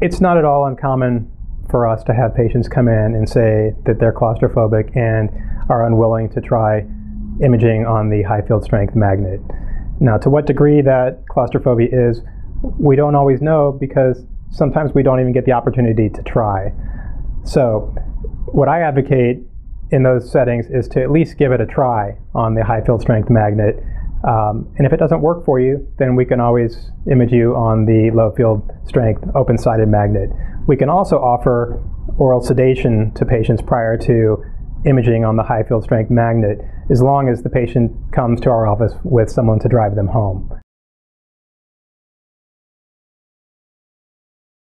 it's not at all uncommon for us to have patients come in and say that they're claustrophobic and are unwilling to try imaging on the high field strength magnet. Now, to what degree that claustrophobia is, we don't always know because sometimes we don't even get the opportunity to try. So, what I advocate in those settings is to at least give it a try on the high field strength magnet. Um, and if it doesn't work for you, then we can always image you on the low field strength open sided magnet. We can also offer oral sedation to patients prior to imaging on the high field strength magnet as long as the patient comes to our office with someone to drive them home.